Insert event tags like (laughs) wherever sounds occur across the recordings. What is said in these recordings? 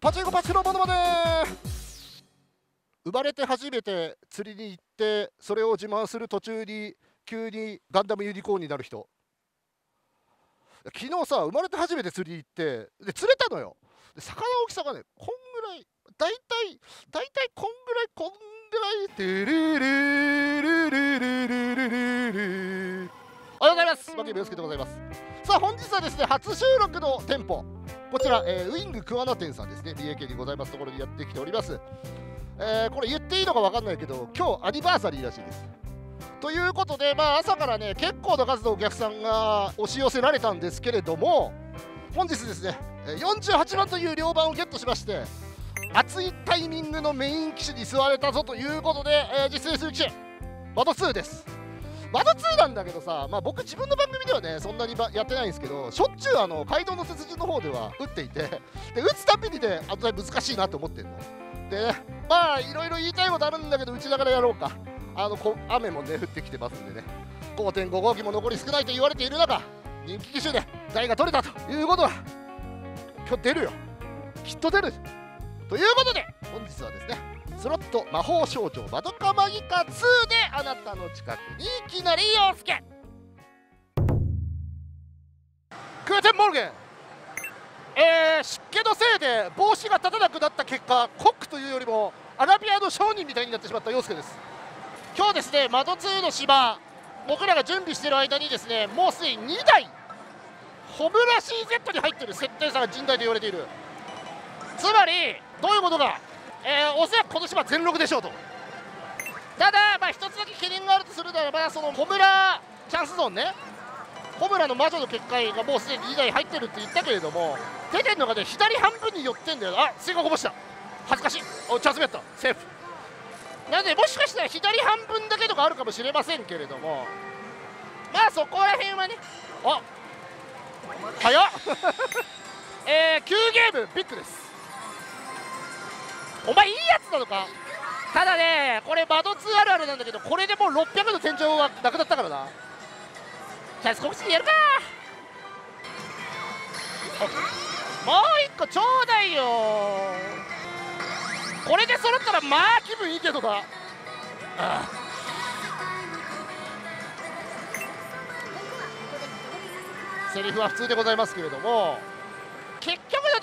パチンコパチのもノまで生まれて初めて釣りに行ってそれを自慢する途中に急にガンダムユニコーンになる人。昨日さ生まれて初めて釣りに行ってで釣れたのよ。で魚大きさがねこんぐらい大体大体こんぐらいこんぐらい。おはようございます牧部洋介でございますさあ本日はですね初収録の店舗こちら、えー、ウイング桑名店さんですね。三重県にございますところにやってきております。えー、これ言っていいのか分かんないけど今日アニバーサリーらしいです。ということで、まあ、朝からね結構な数のお客さんが押し寄せられたんですけれども本日ですね48番という両番をゲットしまして熱いタイミングのメイン機種に座れたぞということで、えー、実践する機種マド2です。マド2なんだけどさ、まあ、僕自分の番組ではねそんなにやってないんですけどしょっちゅうあの街道の切人の方では打っていてで打つたびにねあとで難しいなと思ってるの。でまあいろいろ言いたいことあるんだけど打ちながらやろうか。あのこ雨もね降ってきてますんでね。5.5号機も残り少ないと言われている中人気機種で台が取れたということは今日出るよ。きっと出る。ということで本日はですねスロット魔法少女マドカマギカ2であなたの近くにいきなり陽介空天モルゲンえー、湿気のせいで帽子が立たなくなった結果コックというよりもアラビアの商人みたいになってしまった陽介です。今日ですね窓2の芝僕らが準備している間にですねもうすでに2台ホムラ CZ に入っている設定差が甚大と言われている。つまりどういうことか、えー、おそらくこの島全6でしょうとただ、まあ、一つだけ懸念があるとするならばそのホムラチャンスゾーンね。ホムラの魔女の結界がもうすでに2台入ってるって言ったけれども出てるのがね左半分に寄ってんだよ。あスイカこぼした。恥ずかしい。おチャンス目やった。セーフ。なのでもしかしたら左半分だけとかあるかもしれませんけれどもまあそこら辺はね。あ。早っ。(laughs) えー、9ゲームビッグです。お前いいやつなのか？ただねこれ窓2あるあるなんだけどこれでもう600の天井がなくなったからな。じゃあ少しやるか。もう1個ちょうだいよ。これで揃ったらまあ気分いいけどな。ああ。セリフは普通でございますけれども。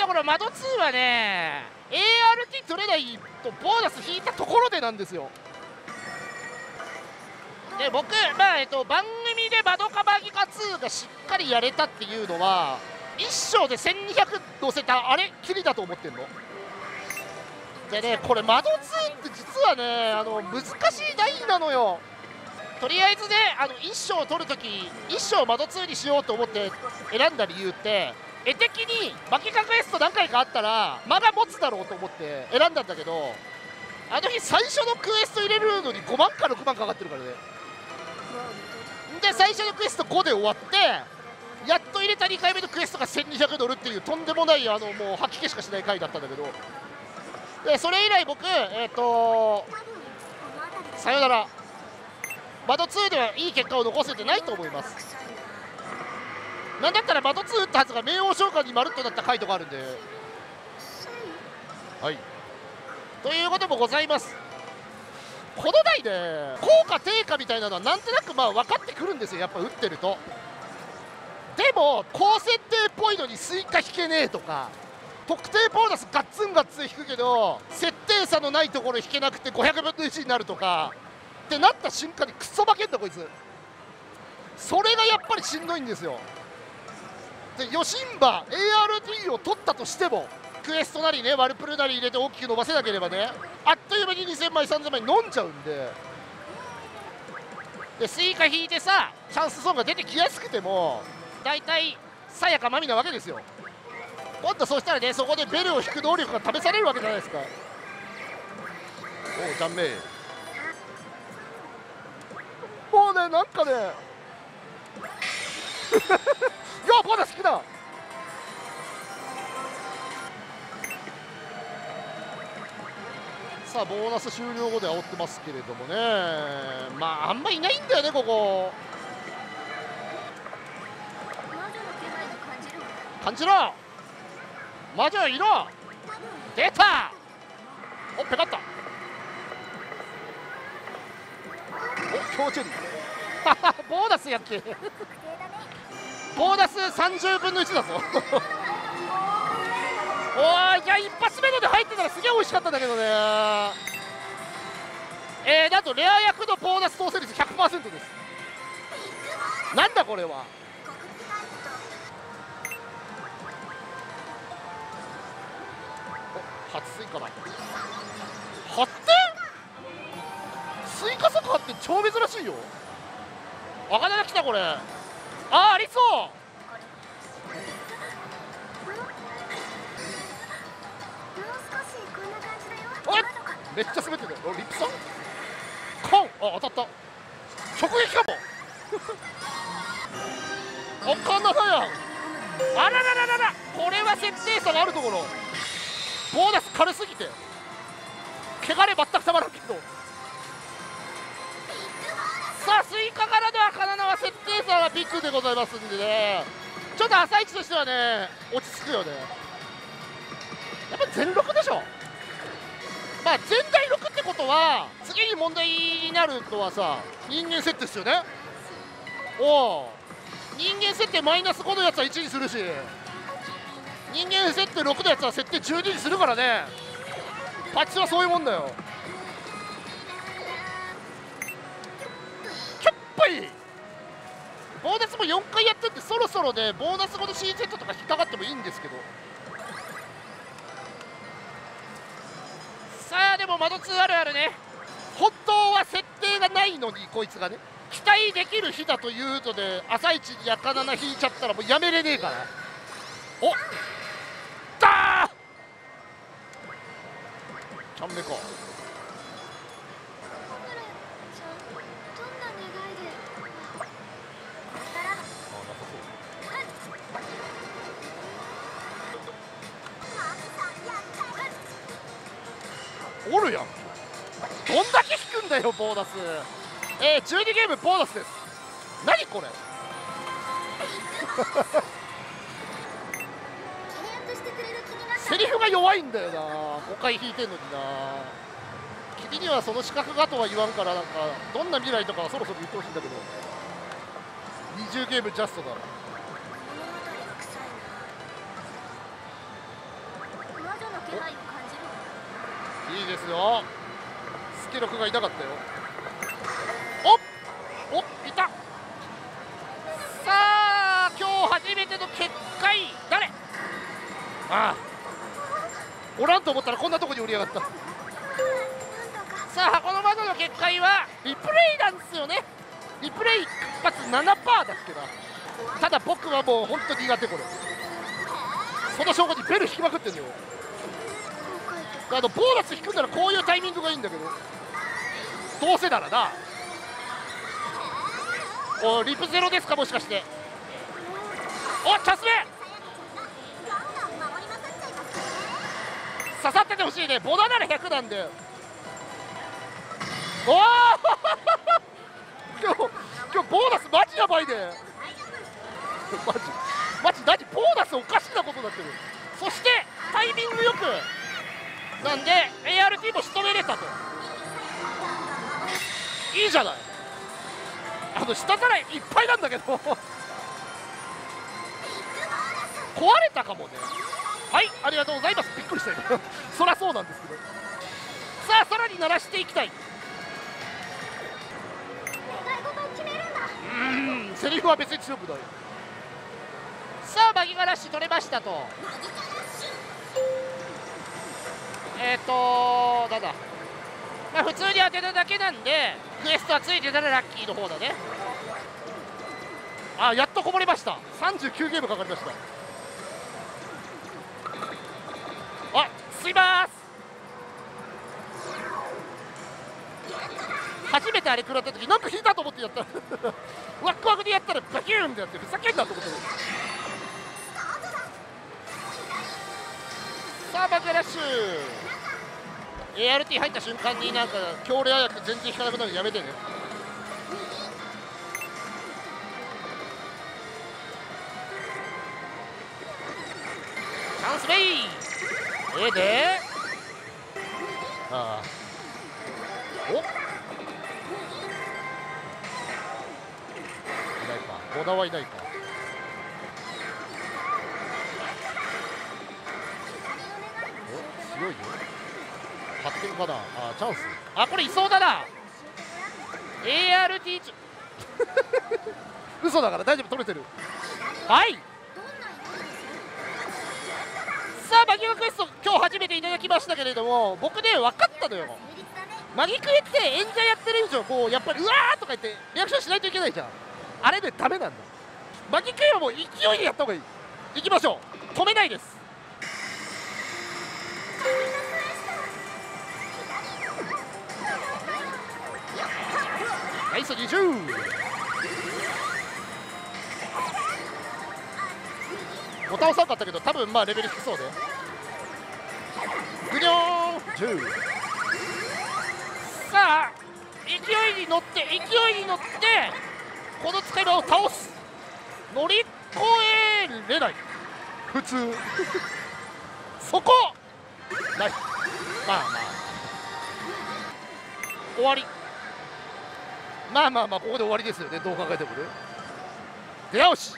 ところ窓2はね。ART 取れないとボーナス引いたところでなんですよ。で僕、まあえっと、番組で窓カバギカ2がしっかりやれたっていうのは1章で1200乗せたあれきりだと思ってんの。でねこれ窓2って実はねあの難しい台なのよ。とりあえずねあの1章取るとき1章窓2にしようと思って選んだ理由って絵的に負け確エスト何回かあったら間が持つだろうと思って選んだんだけどあの日最初のクエスト入れるのに5万か6万かかってるからね。で最初のクエスト5で終わってやっと入れた2回目のクエストが1200ドルっていうとんでもないあのもう吐き気しかしない回だったんだけど。でそれ以来僕えっ、ー、とさよなら。まど2ではいい結果を残せてないと思います。なんだったらまど2打ったはずが冥王召喚にまるっとなった回とかあるんで。はい。ということもございます。この台で高か低かみたいなのはなんとなくまあ分かってくるんですよ。やっぱ打ってると。でも高設定っぽいのにスイカ引けねえとか特定ボーナスガッツンガッツン引くけど設定差のないところ引けなくて500分の1になるとかってなった瞬間にクソ負けんだこいつ。それがやっぱりしんどいんですよ。よしんば ART を取ったとしてもクエストなりねワルプルなり入れて大きく伸ばせなければねあっという間に2000枚3000枚飲んじゃうんで。でスイカ引いてさチャンスゾーンが出てきやすくても大体さやかマミなわけですよ。今度そしたらねそこでベルを引く能力が試されるわけじゃないですか。おおダメもうねなんかねよボーナス好きださあボーナス終了後で煽ってますけれどもねまああんまいないんだよねここ感じろ魔女いろ出たおペカったお強チェリーボーナスやっけボーナス30分の1だぞ。(laughs) おいじゃあ一発目ので入ってたらすげえ美味しかったんだけどね。えー、なんとレア役のボーナス当選率100%です。なんだこれは。お初スイカだ。8点スイカ速発って超珍しいよ。赤が来たこれ。ああありそう。めっちゃ滑ってる。リップさんコン。あ当たった。直撃かも。おかんなさいやんあらららららこれは設定差があるところボーナス軽すぎて。穢れ全く溜まらんけどさあスイカからは設定差がビッグでございますんでね。ちょっと朝一としてはね落ち着くよね。やっぱ全6でしょ。まあ全体6ってことは次に問題になるのはさ人間設定ですよね。おお人間設定マイナス5のやつは1にするし人間設定6のやつは設定12にするからね。パチはそういうもんだよ。キャッパイボーナスも4回やっててそろそろねボーナス後の C セットとか引っかかってもいいんですけど。さあでも窓2あるあるね。本当は設定がないのにこいつがね。期待できる日だというので朝一にやかなな引いちゃったらもうやめれねえから。おだーちゃんめかだよボーナス。えー、12ゲームボーナスです。何これ？(laughs) セリフが弱いんだよな。5回引いてんのにな。君にはその資格がとは言わんからなんかどんな未来とかはそろそろ言ってほしいんだけど。20ゲームジャストだ。いいですよスケロクがいなかったよ。おっおいた。さあ今日初めての結界。誰？ああ。おらんと思ったらこんなとこにおりやがった。さあ箱の窓の結界はリプレイなんですよね。リプレイ一発7%だっけな。ただ僕はもう本当に苦手これ。その証拠にベル引きまくってんのよ。あのボーナス引くならこういうタイミングがいいんだけど。どうせならな。おリプゼロですかもしかして。おチャス目。刺さっててほしいね。ボダなら100なんでおお (laughs) 今日今日ボーナスマジやばいね。マジマジ何？ボーナスおかしなことになってる。そしてタイミングよく。なんで ART も仕留めれたと。いいじゃない。あの下からいっぱいなんだけど。壊れたかもね。はいありがとうございます。びっくりした。よ (laughs) そりゃそうなんですけど。さあさらに鳴らしていきたい。うんセリフは別に強くない。さあマギガラッシュ取れましたと。えっ、ー、となんだまあ普通に当てただけなんでクエストはついてたらラッキーの方だね。あやっとこぼれました。39ゲームかかりました。あすいます。初めてあれ食らった時なんか引いたと思ってやった。(laughs) ワクワクでやったらバキューンってやってふざけんなと思って。さあバケラッシュ ART 入った瞬間になんか強烈薬全然引かなくなるのやめてね。チャンスメイ。ええで。ああ。お。いないか。小田はいないか。お強いよ。発展かなあチャンス。あこれいそうだな。ART (laughs) 嘘だから大丈夫取れてる。はい。さあマギクエスト今日初めていただきましたけれども僕ね分かったのよ。マギクエって演者やってる以上こうやっぱりうわーとか言ってリアクションしないといけないじゃん。あれねダメなんだ。マギクエはもう勢いでやった方がいい。行きましょう。止めないです。ナイス20ボタン押さんかったけど多分まあレベル低そうで。グニョーン10さあ勢いに乗って勢いに乗ってこの使い魔を倒す。乗り越えれない。普通。そこ。ない。まあまあ。終わり。まあまあまあここで終わりですよねどう考えてもね。出直し。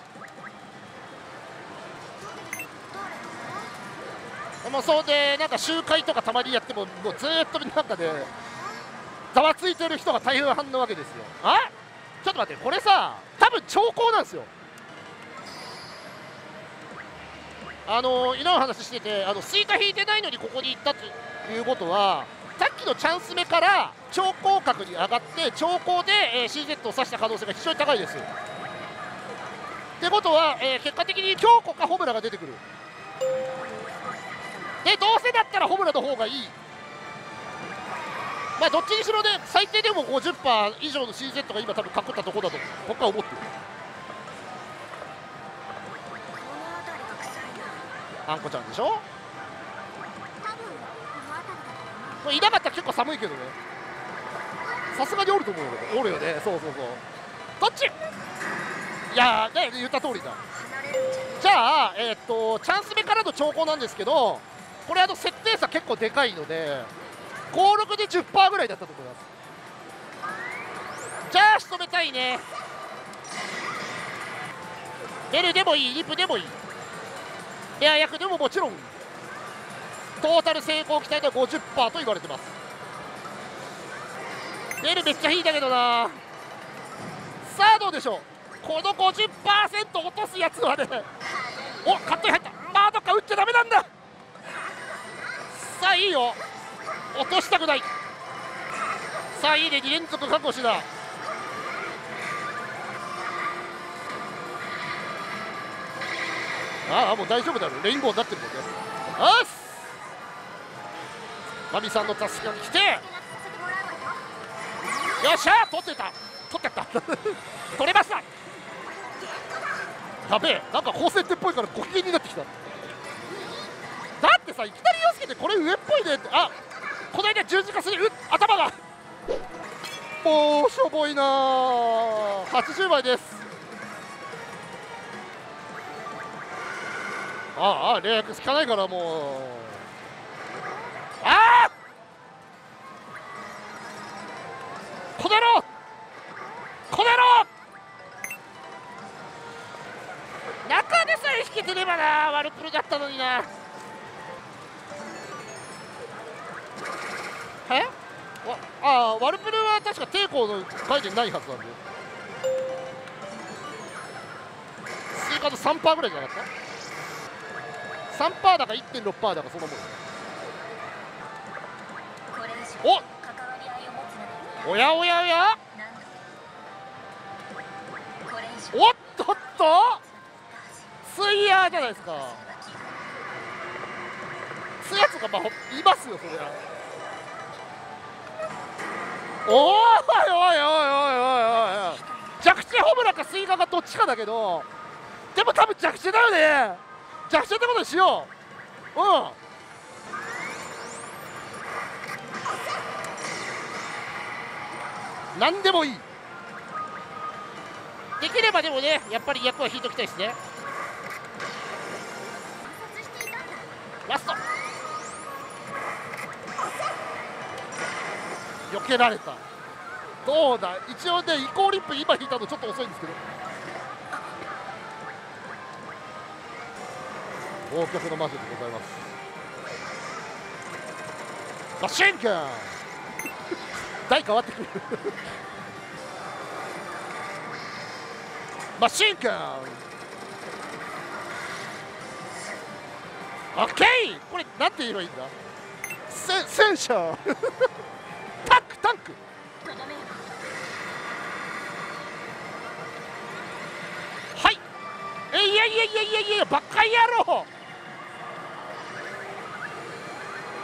もそうでなんか集会とかたまにやってももうずっとなんかねざわついてる人が大半なわけですよ。あ？ちょっと待ってこれさ多分兆候なんですよ。あの今の話しててあのスイカ引いてないのにここに行ったということはさっきのチャンス目から超高確に上がって超高で、えー、CZ を指した可能性が非常に高いです。ってことは、えー、結果的に強固かホムラが出てくる。でどうせだったらホムラの方がいい。まあどっちにしろね最低でも50%以上の CZ が今多分かくったところだと僕は思ってる。あんこちゃんでしょ？これいなかったら結構寒いけどねさすがにおると思うよおるよね。そうそうそう。どっち。いやね言った通りだ。じゃあえー、っとチャンス目からの兆候なんですけどこれあの設定差結構でかいので56で10%ぐらいだったと思います。じゃあ仕留めたいね。ベルでもいいリプでもいい。エア役でももちろん。トータル成功期待で50%と言われてます。ベルめっちゃ引いたけどな。さあどうでしょう。この50%落とすやつはね。おカットに入った。まあどか打っちゃダメなんだ。さあいいよ。落としたくない。さあいいね。2連続確保しだああもう大丈夫だろ。レインボーになってるもんね。あっマミさんの助けが来て。よっしゃ取ってた。取ってった。(laughs) 取れました。やべえなんか高専手っぽいからご機嫌になってきた。だってさいきなり洋介ってこれ上っぽいねって。あこの間十字架すぎる頭が。もうしょぼいな80枚です。ああレイアク効かないからもう。ああこの野郎!この野郎!中でさえ引きずればなワルプルだったのにな。え?わあワルプルは確か抵抗の書いてないはずなんで追加と3%ぐらいじゃなかった？3%だか1.6%だかそんなもん。おっ!おやおやおや。おっとっと。スイヤーじゃないですか。つやつがまあいますよそれは。おいおいおいおいおいおい弱チェホムラかスイカがどっちかだけど。でも多分弱チェだよね。弱チェってことにしよう。うん何でもいい。できればでもねやっぱり役は引いておきたいですね。ラスト。避けられた。どうだ？一応ね移行リップ今引いたのちょっと遅いんですけど。王局の魔女でございます。バッシン君台変わってくる。マシンガン。オッケー。これなんて言えばいいんだ？セ戦車。タンクタンク。はい。えいやいやいやいやいやバカ野郎。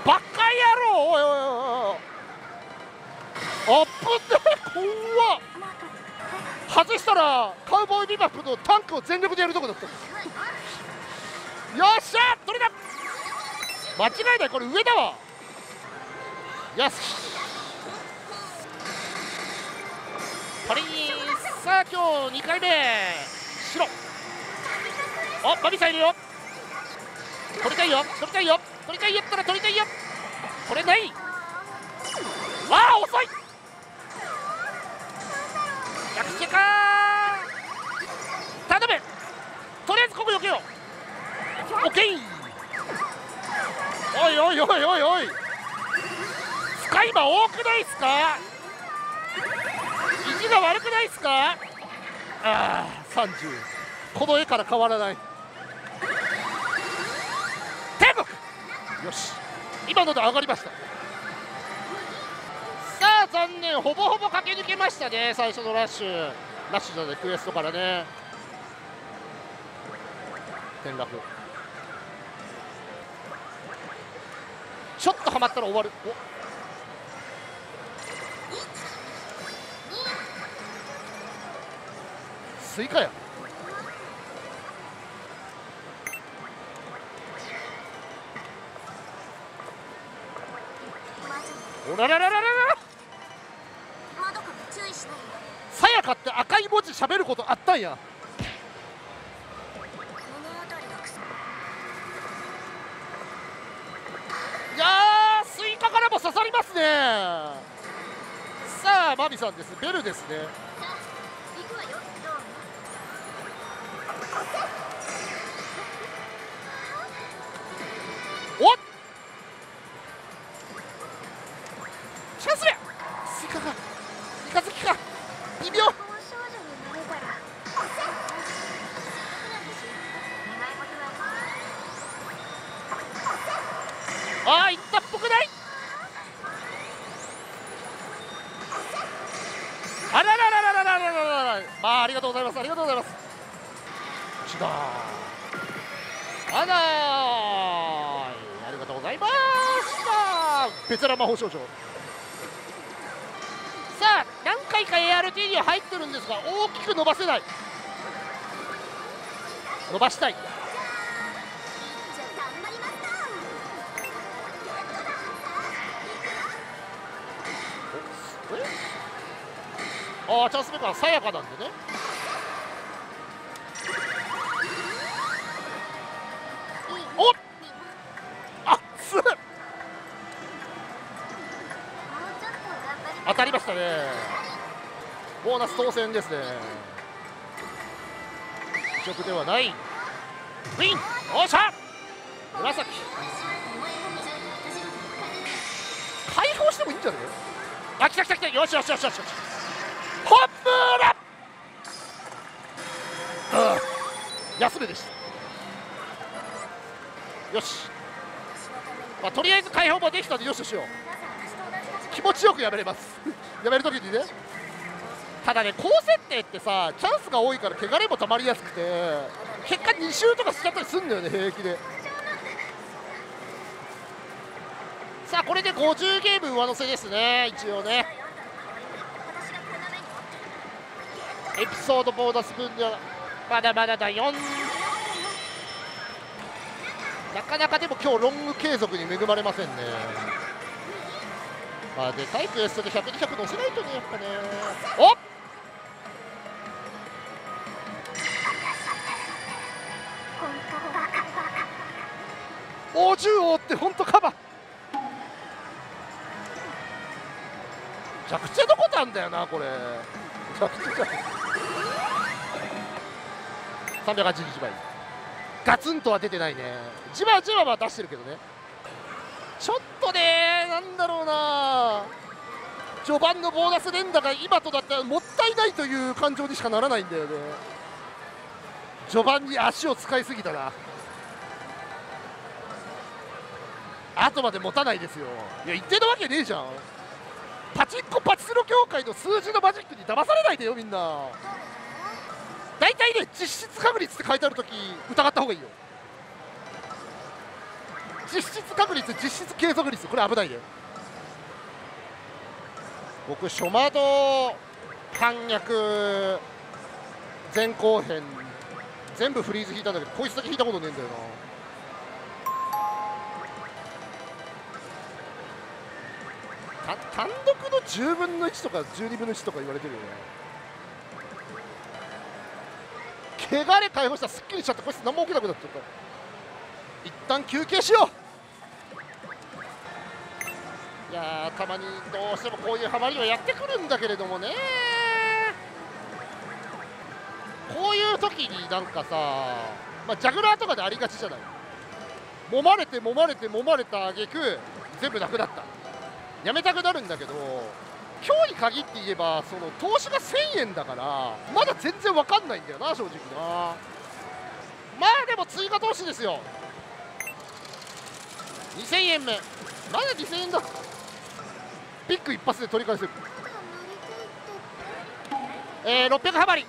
バカ野郎。おいおいおいおい。あっぶね怖っ。外したらカウボーイビバップのタンクを全力でやるとこだった。よっしゃ取れた。間違いないこれ上だわ。よし。これにさあ今日2回目。白。おバビさんいるよ。取りたいよ。取りたいよ。取りたいよったら取りたいよ。これない。わあ遅い逆手か頼むとりあえずここ避けようオッケーおいおいおいおいおい深い今多くないっすか意地が悪くないっすかああ30この絵から変わらない天国よし今ので上がりましたあ残念。ほぼほぼ駆け抜けましたね。最初のラッシュ。ラッシュじゃないクエストからね。転落。ちょっとはまったら終わる。お。スイカや。おらららららら。さやかって赤い文字喋ることあったんや。いやスイカからも刺さりますね。さあマミさんです。ベルですね。少女さあ何回か ART には入ってるんですが大きく伸ばせない。伸ばしたい。ああチャンスメーカーさやかなんでね。おっ！あっ！つ当たりましたね。ボーナス当選ですね。移植ではない。ウィンおっしゃ紫。解放してもいいんじゃないあ来た来た来た。よしよしよしよしよし。ホップーラ休めでした。よし、まあ、とりあえず解放もできたんでよしよしよ気持ちよくやめれます。やめるときにね。ただね高設定ってさチャンスが多いから汚れもたまりやすくて結果2周とかしちゃったりすんだよね平気で。さあこれで50ゲーム上乗せですね一応ね。エピソードボーナス分ではまだまだだ4なかなかでも今日ロング継続に恵まれませんね。まあでタイプ S で100で100乗せないとねやっぱね。お50王って本当カバ着地どこなんだよなこれ。着地じゃ381倍。ガツンとは出てないね。じわじわは出してるけどねちょっとねなんだろうな。序盤のボーナス連打が今とだったらもったいないという感情にしかならないんだよね。序盤に足を使いすぎたな。後まで持たないですよ。いや言ってるわけねえじゃん。パチンコパチスロ協会の数字のマジックに騙されないでよみんな。大体ね実質確率って書いてあるとき疑った方がいいよ。実質確率実質継続率これ危ないよ。僕初窓反逆前後編全部フリーズ引いたんだけどこいつだけ引いたことねえんだよな。単独の10分の1とか12分の1とか言われてるよね。怪我で解放したらすっきりしちゃってこいつ何も起きなくなっちゃった。一旦休憩しよう。いやたまにどうしてもこういうハマりはやってくるんだけれどもね。こういう時になんかさ、まあ、ジャグラーとかでありがちじゃない。揉まれて揉まれて揉まれたあげく全部なくなった。やめたくなるんだけど今日に限って言えばその投資が1000円だからまだ全然分かんないんだよな正直な。まあでも追加投資ですよ。2000円目。まだ2000円だ。ピック一発で取り返せるえー、600ハマり。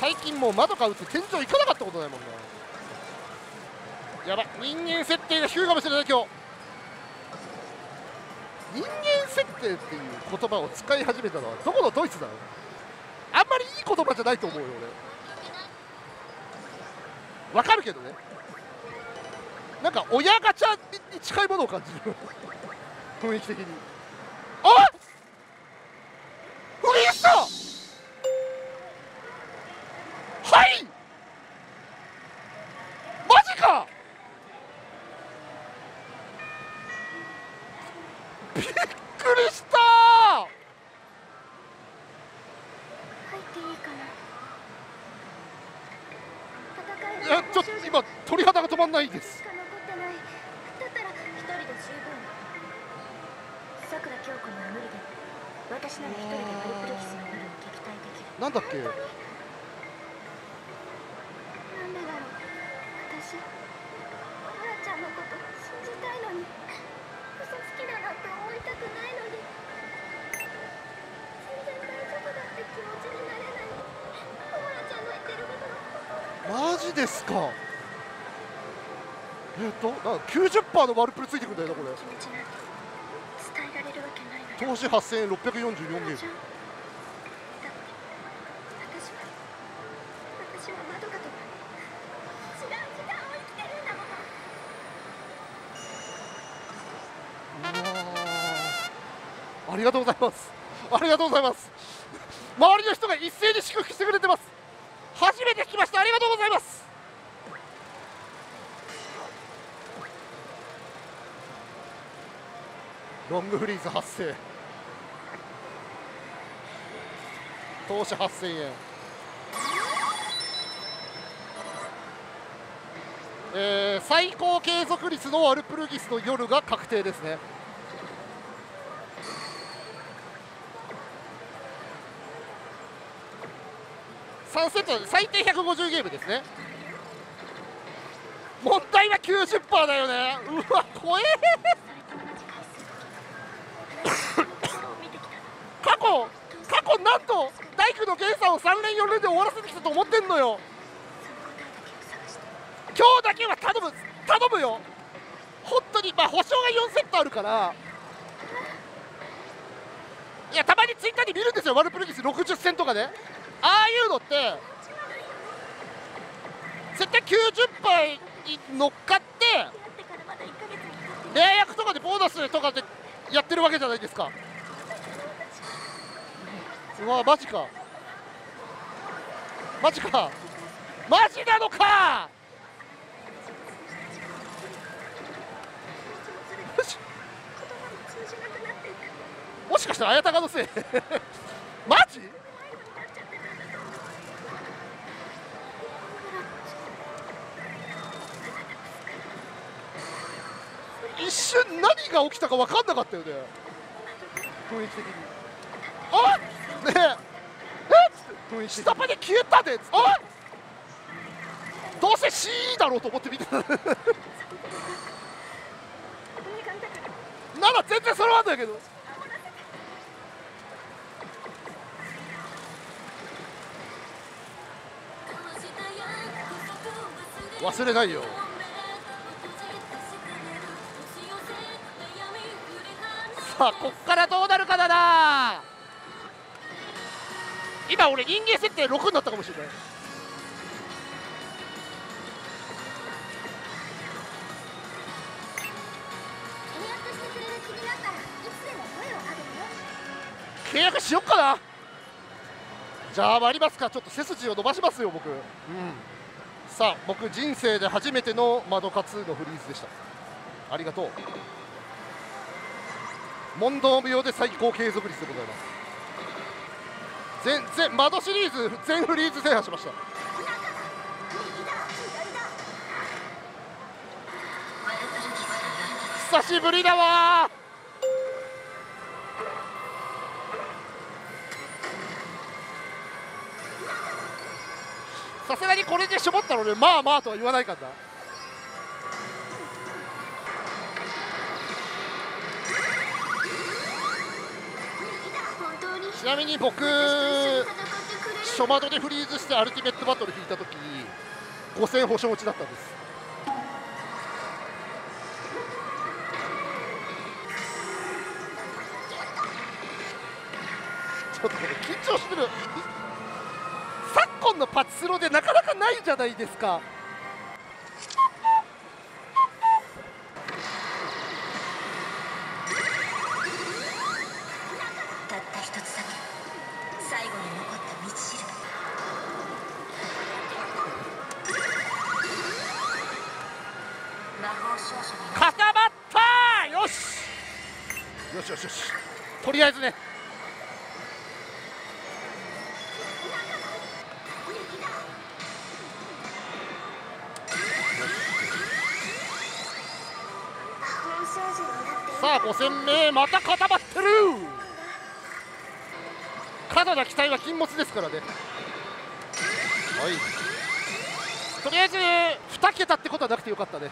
最近もう窓か打つ天井行かなかったことないもんね。やば人間設定が低いかもしれない今日。人間設定っていう言葉を使い始めたのはどこのドイツだ？ろうあんまりいい言葉じゃないと思うよ俺。わかるけどね。なんか親ガチャに近いものを感じる。雰囲気的に。あフリーストはい！マジか！びっくりした入っていいかな？いやちょっと今鳥肌が止まんないです私なら一人でマリプルギスの夜に撃退できる。なんだっけ？なんでだろう。私あらちゃんのこと信じたいのに。嘘好きだなって思いたくないのに。全然大丈夫だって気持ちになれない。あらちゃんの言ってることがマジですか？えっとなんか90%のワルプルついてくんだよなこれ投資8644ゲー。ムありがとうございます。ありがとうございます。周りの人が一斉に祝福してくれてます。初めて聞きました。ありがとうございます。ロングフリーズ発生。投資8000円えー最高継続率のワルプルギスの夜が確定ですね。3セット最低150ゲームですね。問題は90%だよね。うわ怖えそれと同じ回数を見てきた過去過去なんと大工の源さんを3連4連で終わらせてきたと思ってんのよ。今日だけは頼む頼むよ。本当にまあ保証が4セットあるから。いやたまにツイッターに見るんですよ。ワルプルギス60戦とかねああいうのって絶対90杯に乗っかって出会ってからまだ1ヶ月に経って契約とかでボーナスとかでやってるわけじゃないですかうわマジか。マジか。マジなのか。(laughs) もしかしたら綾鷹のせい。(laughs) マジ？一瞬何が起きたか分かんなかったよね。雰囲気的に。あねえ。えっ？下パで消えたでっつって。あどうせ C だろうと思って見てた。(laughs) なら全然それはんだけど。忘れないよ。さあこっからどうなるかだな今俺人間設定6になったかもしれない。契約しよ。っかな。じゃあ参りますか。ちょっと背筋を伸ばしますよ僕、うん、さあ僕人生で初めての窓活のフリーズでした。ありがとう。問答無用で最高継続率でございます。全全窓シリーズ全フリーズ制覇しました。久しぶりだわさすがにこれで絞ったのでまあまあとは言わないからなちなみに僕私と一緒に戦ってくれる初窓でフリーズしてアルティメットバトル引いた時5000保証落ちだったんです。ちょっとこれ緊張してる。昨今のパチスロでなかなかないじゃないですか。固まった！よし！よしよしよし。とりあえずね。さあ5戦目また固まってる！過度な期待は禁物ですからね。はい。とりあえず2桁ってことはなくてよかったね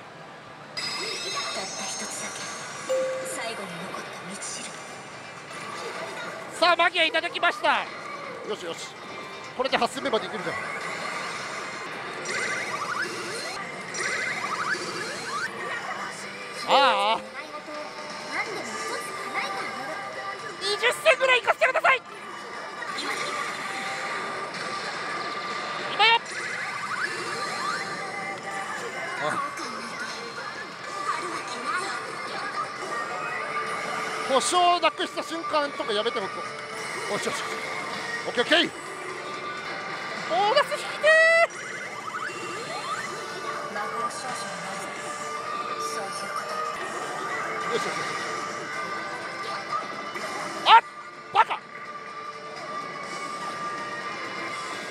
一つだけ。最後に残った道しるさあマギアいただきました。よしよし。これで8戦目までいけるじゃん。ああ。願い事を何でも一つ叶えてあげる20戦ぐらい行かけない保証をなくした瞬間とかやめてもおしよしオッケーオッケーボーナス引きてー。よしよしよし。あバカ。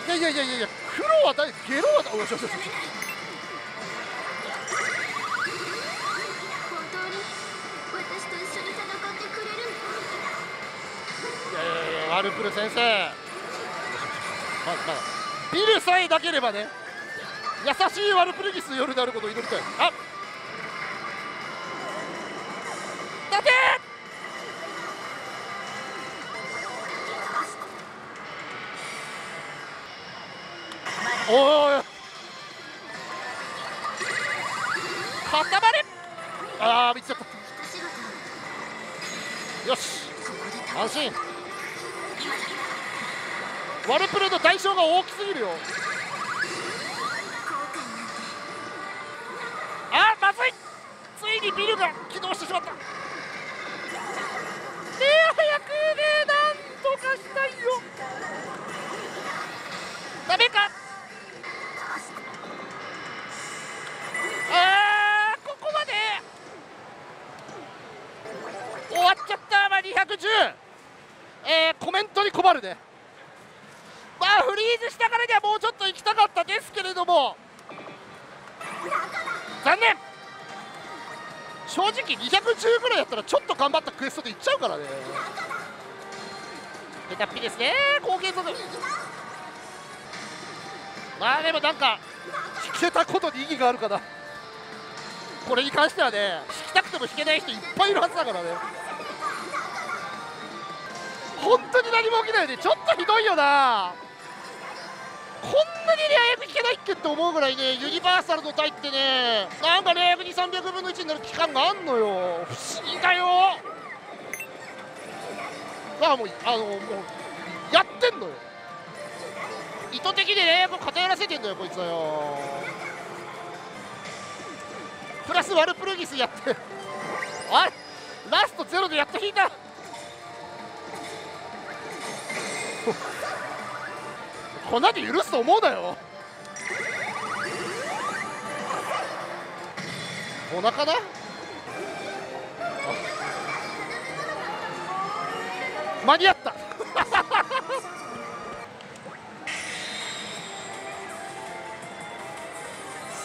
いやいやいやいや黒は大ゲロは大よしよしよし。ルプル先生。まだまだビルさえなければね優しいワルプルギス夜であることを祈りたい。あ立て！おい。固まれ！ああ見つかった。よし。安心ワルプルの代償が大きすぎるよ。あまずい。ついにビルが起動してしまった。ねえ早くねなんとかしたいよ。ダメか。あーここまで。終わっちゃった。まあ210えーコメントに困るね。リーズしたからにはもうちょっと行きたかったですけれども。残念。正直210ぐらいやったらちょっと頑張ったクエストでいっちゃうからね。下手っぴですね後継族まあでもなんか引けたことに意義があるかな。これに関してはね引きたくても引けない人いっぱいいるはずだからね。本当に何も起きないよねちょっとひどいよな。こんなにね早く引けないっけって思うぐらいねユニバーサルの台ってねなんかね300分の1になる期間があんのよ。不思議だよ。あもうあのもうやってんのよ。意図的でねこう偏らせてんのよこいつはよ。プラスワルプルギスやって。あれラストゼロでやっと引いた。こんなんで許すと思うなよ。お腹だ。あ。間に合った。(laughs)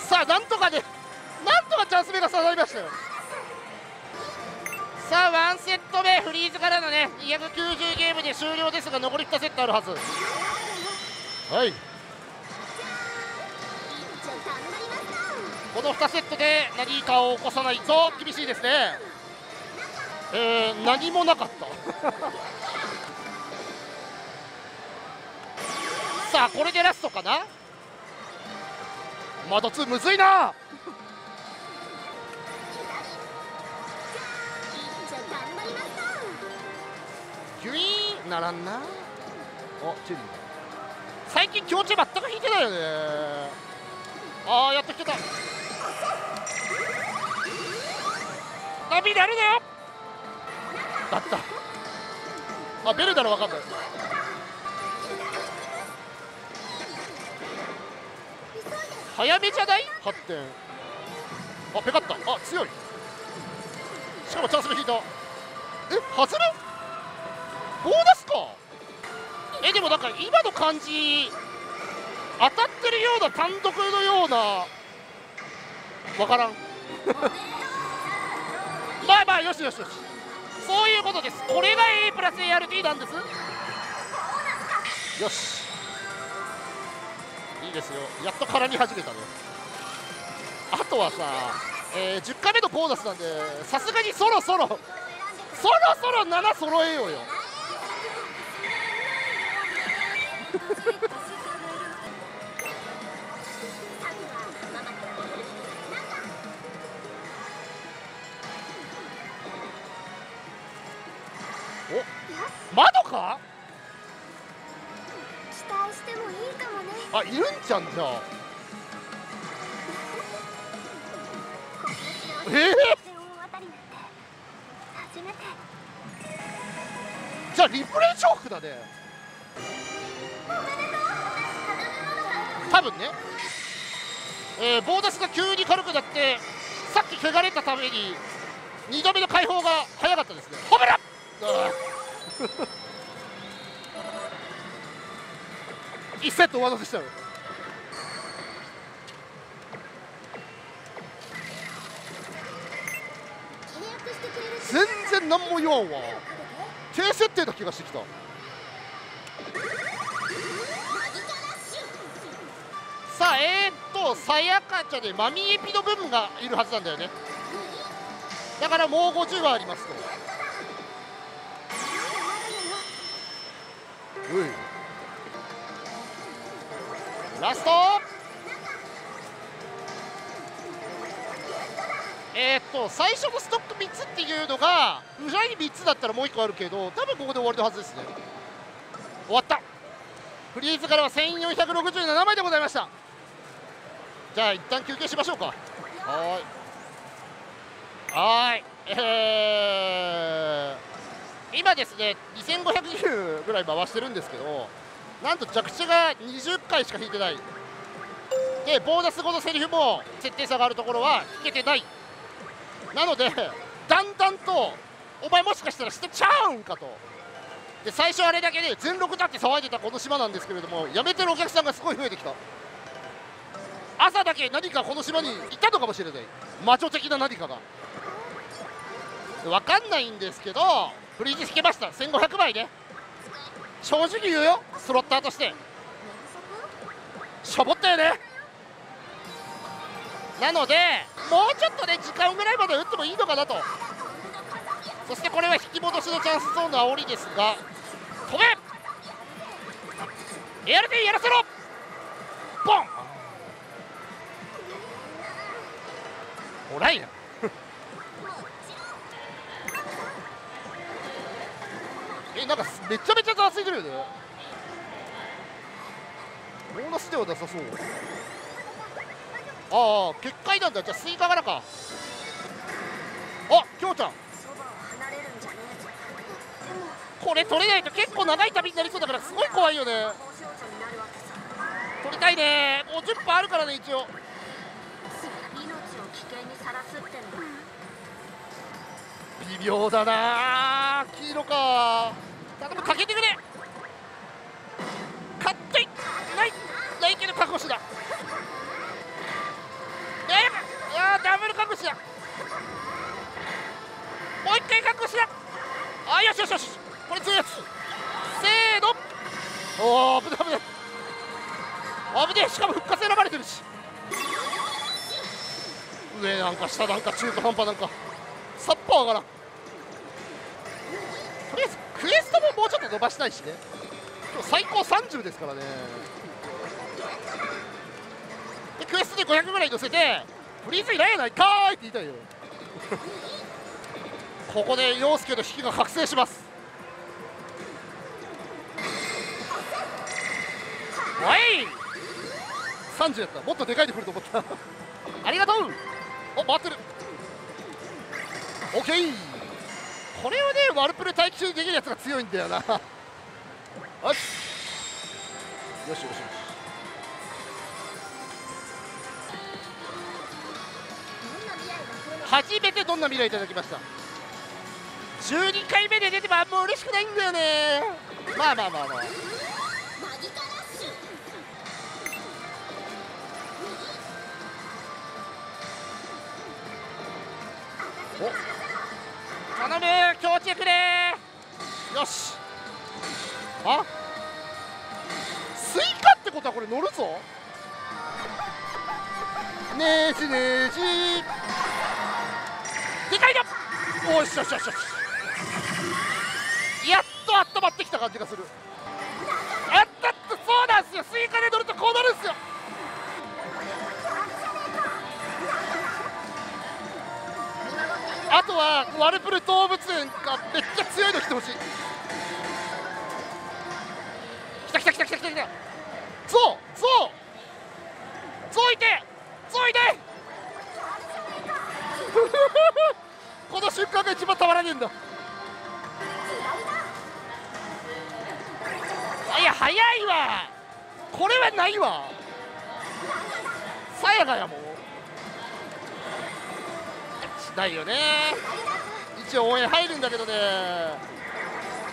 さあなんとかね。なんとかチャンス目が刺さりましたよ。さあワンセット目。フリーズからのね290ゲームで終了ですが残り2セットあるはず。はい。この2セットで何かを起こさないと厳しいですね。えー、何もなかった。(laughs) さあこれでラストかな？マド2むずいな。ギュイーンならんな。おチェリー最近強調全く引いてないよね。ああやっと引けた。ナビであるだよ。だったあベルなら分かんない。早めじゃない ?8 点あペカった。あ強い。しかもチャンス目引いた。え外れ？ボーナス？えでもなんか今の感じ当たってるような単独のようなわからん。(laughs) まあまあよしよしよし。そういうことです。これが A プラス ART なんです。よし。いいですよ。やっと絡み始めたね。あとはさ、えー10回目のボーナスなんでさすがにそろそろそろそろ7揃えようよ窓か？期待してもいいかもね。あいるんじゃんじゃあ。え？ー、じゃあリプレイ重複だね多分ね、えーボーナスが急に軽くなってさっき汚れたために2度目の解放が早かったですね。褒めら1 (laughs) セット上乗せしたよ全然何も言わんわ。低設定な気がしてきたさあえー、っとさやかちゃでマミエピの部分がいるはずなんだよね。だからもう50はありますと。ラスト。えー、っと最初のストック3つっていうのが裏に3つだったらもう1個あるけど多分ここで終わりのはずですね。終わった。フリーズからは1467枚でございましたじゃあ一旦休憩しましょうか。はーい。はーい。えー、今ですね2520ぐらい回してるんですけどなんと着地が20回しか引いてない。でボーナス後のセリフも設定差があるところは引けてない。なのでだんだんとお前もしかしたらしてちゃうんかと。で最初あれだけで全力だって騒いでたこの島なんですけれどもやめてるお客さんがすごい増えてきた朝だけ何かこの島にいたのかもしれない。魔女的な何かが。分かんないんですけどフリーズ引けました。1500枚ね。正直言うよ。スロッターとして。しょぼったよね。なのでもうちょっとね時間ぐらいまで打ってもいいのかなと。そしてこれは引き戻しのチャンスゾーンの煽りですが飛べエアルでやらせろ。ボン。おらいなえなんかめちゃめちゃざわついてるよね。ボーナスではなさそう。ああ結界なんだ。じゃあスイカからか。あきょうちゃん。そばを離れるんじゃねえぞ。でもこれ取れないと結構長い旅になりそうだからすごい怖いよね。取りたいね。もう10分あるからね一応微妙だな。黄色か。頼むかけてくれ。かっちょいない。ないけど確保しだえ？あダブル確保しだもう一回確保しだあよしよしよし。これ強いやつ。せーの。おお危ない危ない。危ねえしかも復活選ばれてるし。上なんか下なんか中途半端なんか。さっぱわからん。とりあえずクエストももうちょっと伸ばしたいしね。今日最高30ですからね。でクエストで500ぐらい乗せてフリーズいないやないかーいって言いたいよ。ここで陽介の引きが覚醒します。おい！30やった。もっとでかいでくると思った。(laughs) (laughs) ありがとうお回ってる。オッケーこれをねワルプル待機中にできるやつが強いんだよな。(laughs) よし。よしよしよし。初めてどんな未来いただきました。12回目で出てもあんま嬉しくないんだよね。まあまあまあまあ。頼む強チェくれ。よし。あ？スイカってことはこれ乗るぞ。ねじねじ。でかいな。およしよしよしよしやっと温まってきた感じがする。あったってそうなんすよ。スイカで乗るとこうなるんすよ。あとはワルプル動物園がめっちゃ強いの来てほしい。来た来た来た来た来た。来たゾウゾウ。ゾウいてゾウいて。(laughs) この瞬間が一番たまらねえんだ。あいや早いわ。これはないわ。さやがやもないよね。一応応援入るんだけどね。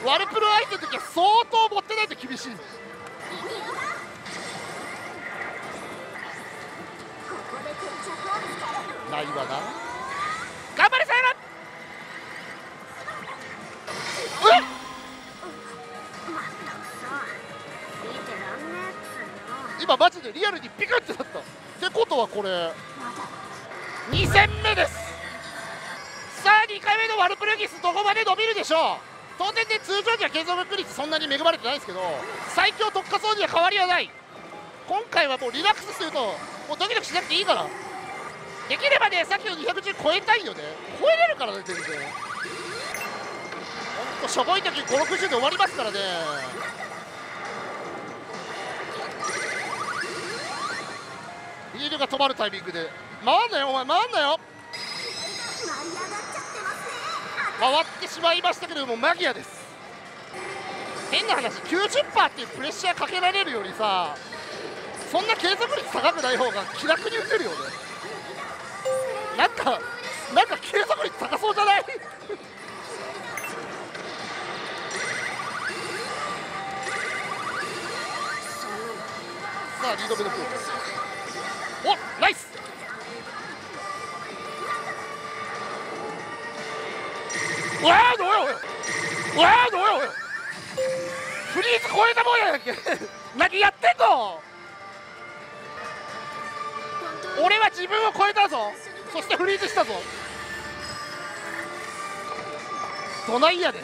ワルプル相手の時は相当持ってないと厳しい。ないわな。頑張れさやらうっ！今マジでリアルにピクってなった。ってことはこれ2戦目です。回目のワルプルギスどこまで伸びるでしょう？当然ね通常時は継続確率そんなに恵まれてないですけど最強特化装置は変わりはない。今回はもうリラックスするともうドキドキしなくていいから。できればねさっきの210超えたいよね。超えれるからね全然。ほんとしょぼい時560で終わりますからね。リールが止まるタイミングで。回んなよお前回んなよ。回ってしまいましたけれどもマギアです。変な話90%っていうプレッシャーかけられるよりさそんな継続率高くない方が気楽に打てるよね。なんかなんか継続率高そうじゃない？さあリード目のプーおナイス！わーどうよわーどうよフリーズ超えたもんやんけ何やってんの俺は自分を超えたぞそしてフリーズしたぞどないやねん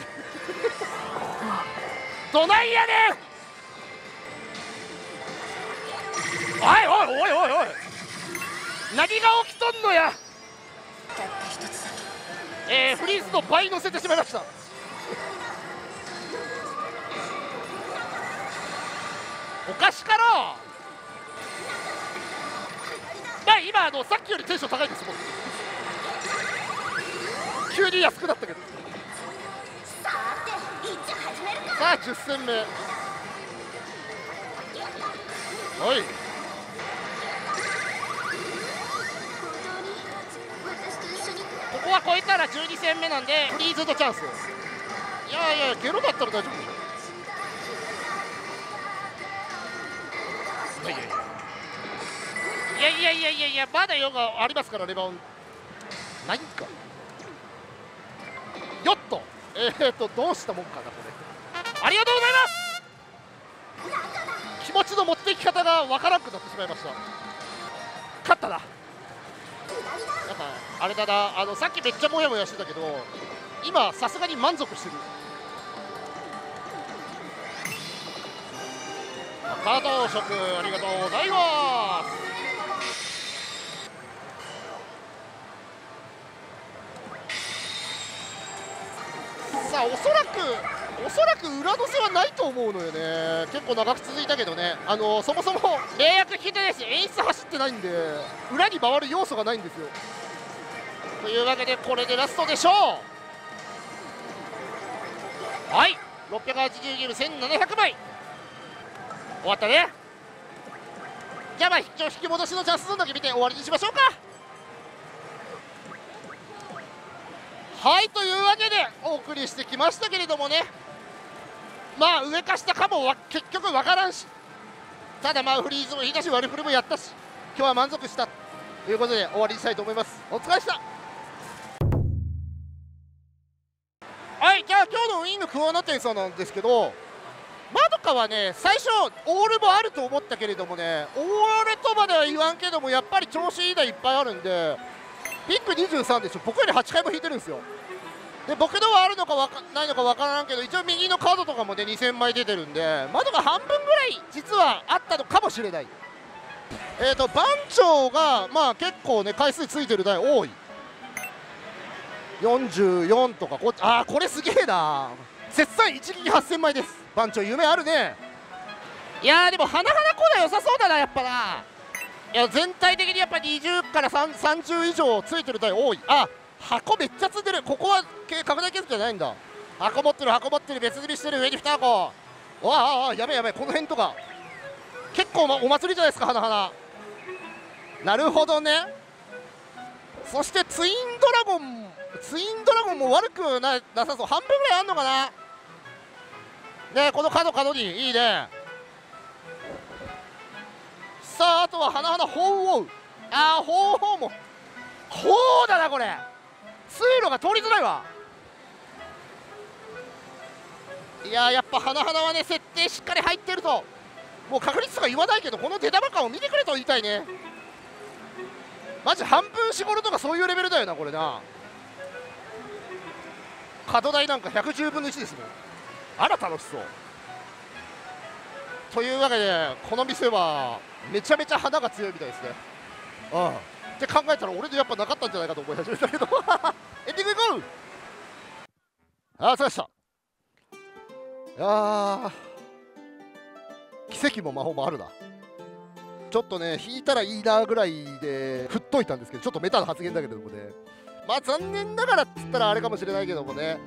どないやねんおいおいおいおいおい何が起きとんのやたった一つえー、フリーズの倍乗せてしまいました。おかしかろまあ今あのさっきよりテンション高いです僕急に安くなったけど。さていっちゃ始めるかさあ10戦目。おい。こは超えたら12戦目なんでフリーズのチャンスいやいやゲロだったら大丈夫でしょ。いやいやいや。いやいやまだ用がありますからレバウンないんか。よっと。えー、とどうしたもんかなこれ。ありがとうございます。気持ちの持っていき方がわからなくなってしまいました。勝ったな。あれだなあのさっきめっちゃモヤモヤしてたけど今さすがに満足してる。加藤職ありがとうございます。さあおそらくおそらく裏乗せはないと思うのよね。結構長く続いたけどね。あのそもそも契約引いてないし演出走ってないんで裏に回る要素がないんですよ。というわけでこれでラストでしょう。はい。680ゲーム1700枚終わったね。じゃあまあ引き戻しのチャンスゾーンだけ見て終わりにしましょうか。はいというわけでお送りしてきましたけれどもねまあ上か下かも結局わからんし。ただまあフリーズも引いたし割り振りもやったし。今日は満足した。ということで終わりにしたいと思います。お疲れでした。はいじゃあ今日のウイング桑名店さんなんですけどまどかはね最初オールもあると思ったけれどもねオールとまでは言わんけどもやっぱり調子いい台いっぱいあるんでピンク23でしょ。僕より8回も引いてるんですよ。で僕のはあるのかかないのかわからんけど一応右のカードとかもね2000枚出てるんでまどか半分ぐらい実はあったのかもしれない。えーと番長がまあ結構ね回数ついてる台多い。44とかこあーこれすげえな。絶賛一撃8000枚です。番長夢あるね。いやでも花々コーナー良さそうだなやっぱな。いや全体的にやっぱ20から3 30以上ついてる台多い。あ箱めっちゃついてる。ここはけ拡大ケースじゃないんだ。箱持ってる箱持ってる。別積みしてる上に2箱わああやべやべこの辺とか。結構、お祭りじゃないですか花々。なるほどね。そしてツインドラゴンツインドラゴンも悪くななさそう。半分ぐらいあんのかな。ねこの角角に。いいね。さああとは花々鳳凰。ああ鳳凰も。ほうだなこれ。通路が通りづらいわ。いややっぱ花々はね設定しっかり入ってると。もう確率とか言わないけどこの出玉感を見てくれと言いたいね。マジ半分絞るとかそういうレベルだよなこれな。角台なんか110分の1ですもん。あら楽しそう。というわけでこの店はめちゃめちゃ花が強いみたいですね。ああ。って考えたら俺でやっぱなかったんじゃないかと思い始めたけど。(laughs) エンディングいこう。ああそうでした。いやー。奇跡も魔法もあるな。ちょっとね引いたらいいなぐらいで振っといたんですけどちょっとメタな発言だけどもね。まあ残念ながらっつったらあれかもしれないけどもね。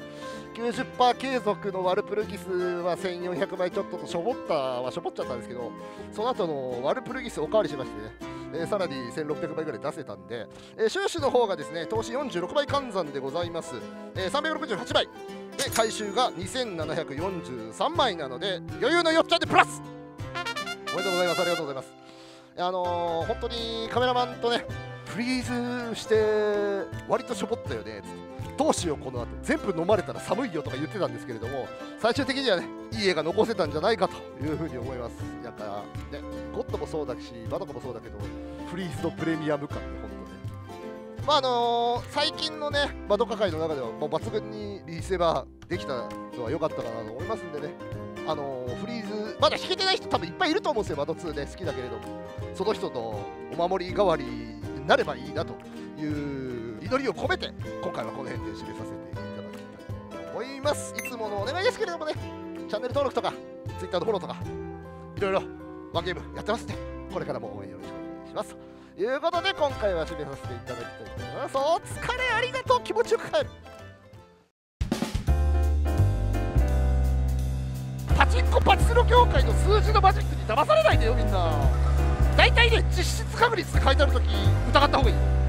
90%継続のワルプルギスは1400枚ちょっととしょぼったはしょぼっちゃったんですけどその後のワルプルギスおかわりしましてね、えーさらに1600枚ぐらい出せたんで、えー収支の方がですね投資46倍換算でございます、えー368倍で回収が2743枚なので余裕のよっちゃんでプラス。おめでとうございます。ありがとうございます。あのー本当にカメラマンとねフリーズして割としょぼったよねつって。どうしようこの後。全部飲まれたら寒いよとか言ってたんですけれども最終的にはねいい映画残せたんじゃないかというふうに思います。やっぱねゴッドもそうだしバドコもそうだけどフリーズのプレミアム感ね本当ね。まああのー最近のねバドカ界の中ではもう抜群にリリースエバーできたのは良かったかなと思いますんでね。あのーフリーズまだ弾けてない人多分いっぱいいると思うんですよバド2ね好きだけれども。その人のお守り代わりになればいいなという祈りを込めて今回はこの辺で締めさせていただきたいと思います。いつものお願いですけれどもねチャンネル登録とか Twitter のフォローとかいろいろワンゲームやってますんでこれからも応援よろしくお願いします。ということで今回は締めさせていただきたいと思います。お疲れありがとう気持ちよく帰る。パチンコパチスロ業界の数字のマジックに騙されないでよみんな。大体ね実質確率って書いてあるとき疑った方がいい。